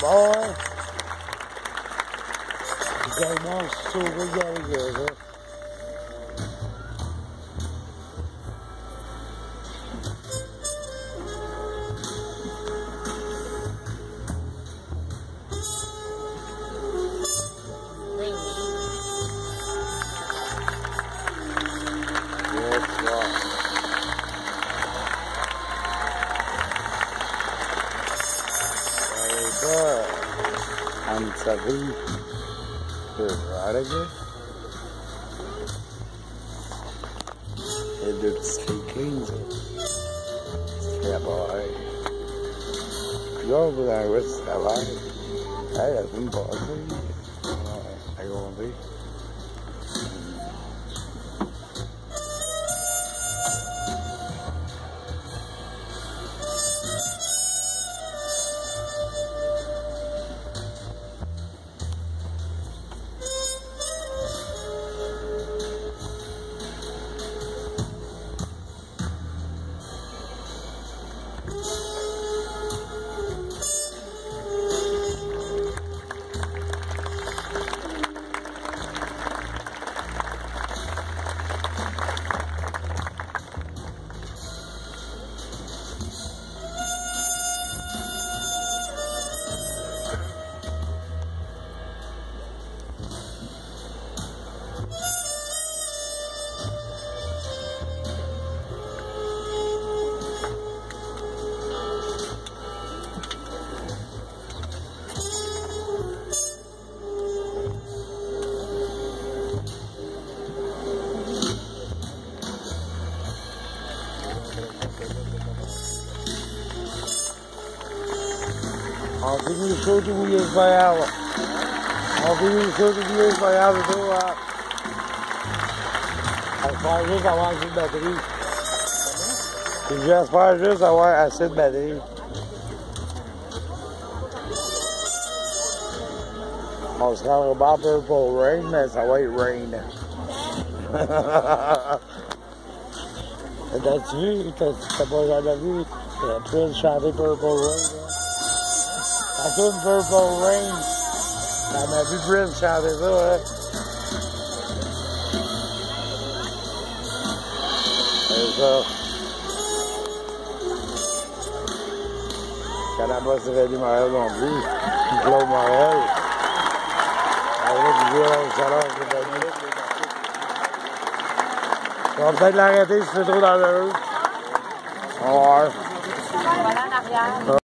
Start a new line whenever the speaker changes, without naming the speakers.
bon, hein? Également sauvé Gallagher, là. Yes, Et deux petits cleans. Très bon. Puis là, vous avez un petit travail. Hey, semaine passée. Ouais, à Gondé. I'll give you the show two years by hour. I'll give you the show two years by hour to do that. J'espère juste avoir assez de batterie. Puis J'espère juste avoir assez de batterie. On se rendra pas à Purple Rain, ça va être Rain. T'as-tu vu? T'as pas jamais vu euh, Prince chanter Purple Rain? I couldn't throw full range. Nou, met die brim staat er wel, hè. Dus, non plus, dat was er die maar helemaal niet. Ik loop maar hier al zo lang gebeurd.
Want hij het